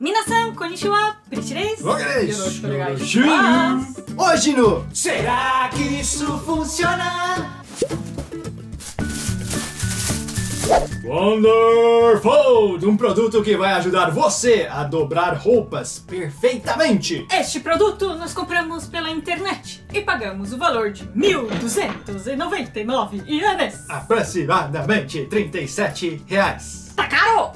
Minasan, konnichiwa, Prit desu. Yoroshiku onegaishimasu. Hoje no Será que isso funciona? Wonderfold, um produto que vai ajudar você a dobrar roupas perfeitamente. Este produto nós compramos pela internet e pagamos o valor de 1.299 ienes. Aproximadamente 37 reais. Tá caro?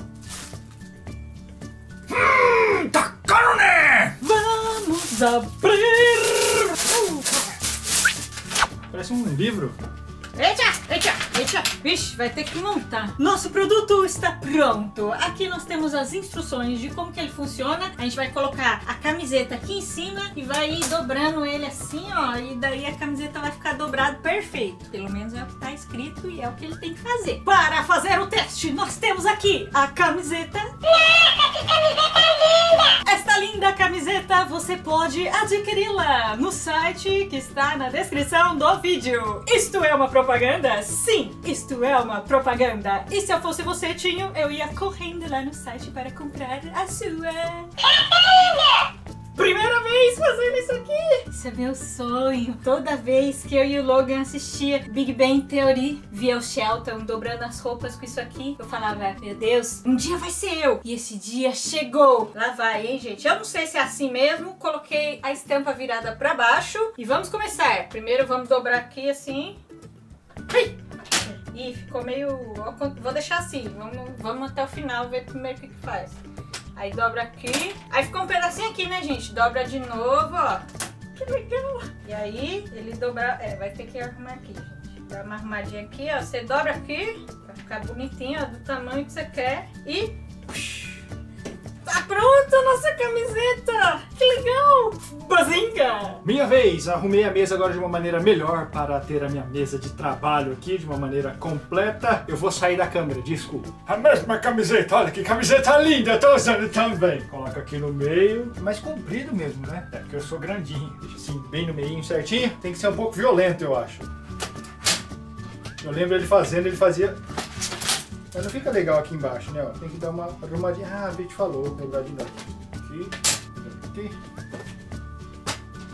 Vamos abrir! Parece um livro. Eita, eita, eita. Vixe, vai ter que montar. Nosso produto está pronto. Aqui nós temos as instruções de como que ele funciona. A gente vai colocar a camiseta aqui em cima e vai ir dobrando ele assim, ó. E daí a camiseta vai ficar dobrada perfeito. Pelo menos é o que está escrito e é o que ele tem que fazer. Para fazer o teste, nós temos aqui a camiseta. Esta linda camiseta você pode adquiri-la no site que está na descrição do vídeo. Isto é uma propaganda? Sim, isto é uma propaganda. E se eu fosse você, Tinho, eu ia correndo lá no site para comprar a sua. Fazendo isso aqui! Isso é meu sonho. Toda vez que eu e o Logan assistia Big Bang Theory, via o Shelton dobrando as roupas com isso aqui, eu falava, meu Deus, um dia vai ser eu. E esse dia chegou. Lá vai, hein, gente? Eu não sei se é assim mesmo. Coloquei a estampa virada pra baixo. E vamos começar. Primeiro vamos dobrar aqui assim. Ai! Ih, ficou meio... Vou deixar assim. Vamos, vamos até o final ver primeiro o que que faz. Aí dobra aqui. Aí ficou um pedacinho aqui, né, gente? Dobra de novo, ó. Que legal. E aí, ele dobra... É, vai ter que arrumar aqui, gente. Dá uma arrumadinha aqui, ó. Você dobra aqui, pra ficar bonitinho, ó, do tamanho que você quer. E... Nossa camiseta! Que legal! Bazinga! Minha vez, arrumei a mesa agora de uma maneira melhor para ter a minha mesa de trabalho aqui de uma maneira completa. Eu vou sair da câmera, desculpa. A mesma camiseta, olha que camiseta linda, eu tô usando também. Coloca aqui no meio, mais comprido mesmo, né? É porque eu sou grandinho. Deixa assim, bem no meio certinho. Tem que ser um pouco violento, eu acho. Eu lembro ele fazendo, ele fazia mas não fica legal aqui embaixo, né? Tem que dar uma arrumadinha. Ah, a Brit falou, vou lembrar de novo. Aqui, aqui.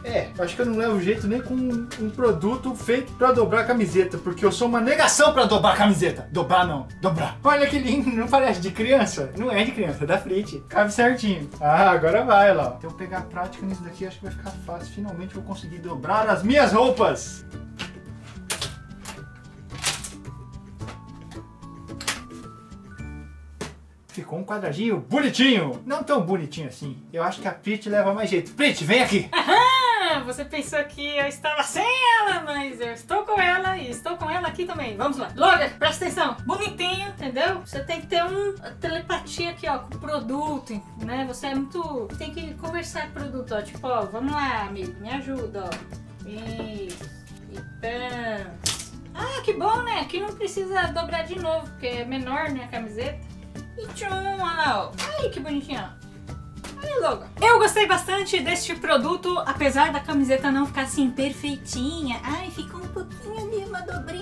É, acho que eu não levo jeito nem com um produto feito pra dobrar a camiseta, porque eu sou uma negação pra dobrar a camiseta. Dobrar não, dobrar. Olha que lindo, não parece de criança? Não é de criança, é da frente. Cabe certinho. Ah, agora vai lá. Então eu pegar prática nisso daqui, acho que vai ficar fácil. Finalmente vou conseguir dobrar as minhas roupas. Ficou um quadradinho bonitinho. Não tão bonitinho assim. Eu acho que a Prit leva mais jeito. Prit, vem aqui. Aham! Você pensou que eu estava sem ela, mas eu estou com ela e estou com ela aqui também. Vamos lá. Logan, presta atenção. Bonitinho, entendeu? Você tem que ter uma telepatia aqui, ó, com o produto, né? Você é muito... Tem que conversar com o produto, ó. Tipo, ó, vamos lá, amigo. Me ajuda, ó. Isso. E. Ah, que bom, né? Aqui não precisa dobrar de novo, porque é menor, né, a camiseta. Olha lá. Ai, que bonitinho. Aí, logo. Eu gostei bastante deste produto, apesar da camiseta não ficar assim perfeitinha. Ai, ficou um pouquinho ali, uma dobrinha.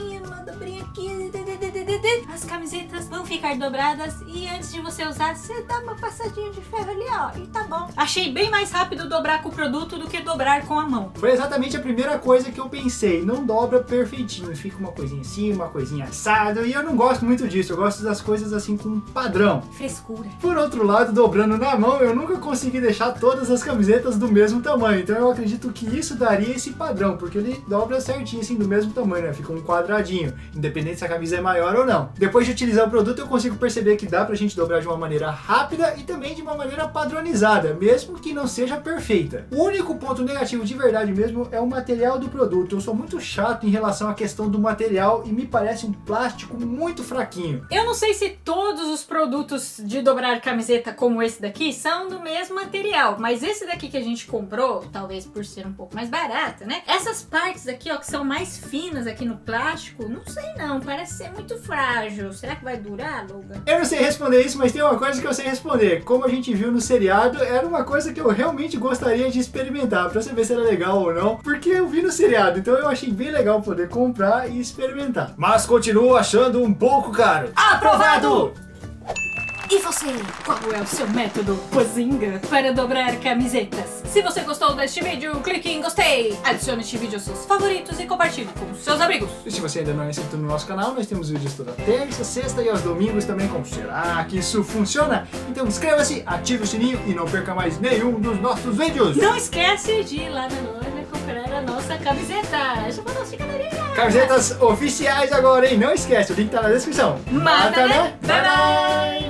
As camisetas vão ficar dobradas e antes de você usar, você dá uma passadinha de ferro ali, ó, e tá bom. Achei bem mais rápido dobrar com o produto do que dobrar com a mão. Foi exatamente a primeira coisa que eu pensei. Não dobra perfeitinho, fica uma coisinha assim, uma coisinha assada. E eu não gosto muito disso, eu gosto das coisas assim com padrão. Frescura. Por outro lado, dobrando na mão, eu nunca consegui deixar todas as camisetas do mesmo tamanho. Então eu acredito que isso daria esse padrão, porque ele dobra certinho assim, do mesmo tamanho, né? Fica um quadradinho, independente se a camisa é maior ou não. Depois de utilizar o produto, eu consigo perceber que dá pra gente dobrar de uma maneira rápida e também de uma maneira padronizada, mesmo que não seja perfeita. O único ponto negativo de verdade mesmo é o material do produto. Eu sou muito chato em relação à questão do material e me parece um plástico muito fraquinho. Eu não sei se todos os produtos de dobrar camiseta como esse daqui são do mesmo material, mas esse daqui que a gente comprou, talvez por ser um pouco mais barato, né? Essas partes aqui, ó, que são mais finas aqui no plástico, não sei não, parece ser muito frágil. Será que vai durar, Logan? Eu não sei responder isso, mas tem uma coisa que eu sei responder. Como a gente viu no seriado, era uma coisa que eu realmente gostaria de experimentar, pra saber se era legal ou não, porque eu vi no seriado, então eu achei bem legal poder comprar e experimentar. Mas continuo achando um pouco caro. Aprovado! E você? Qual é o seu método Pozinga para dobrar camisetas? Se você gostou deste vídeo, clique em gostei, adicione este vídeo aos seus favoritos e compartilhe com seus amigos. E se você ainda não é inscrito no nosso canal, nós temos vídeos toda terça, sexta e aos domingos também com Será que isso funciona? Então inscreva-se, ative o sininho e não perca mais nenhum dos nossos vídeos. Não esquece de ir lá na loja comprar a nossa camiseta. Chama a nossa galerinha. Camisetas oficiais agora, hein? Não esquece, o link tá na descrição. Mata, né? Bye, bye.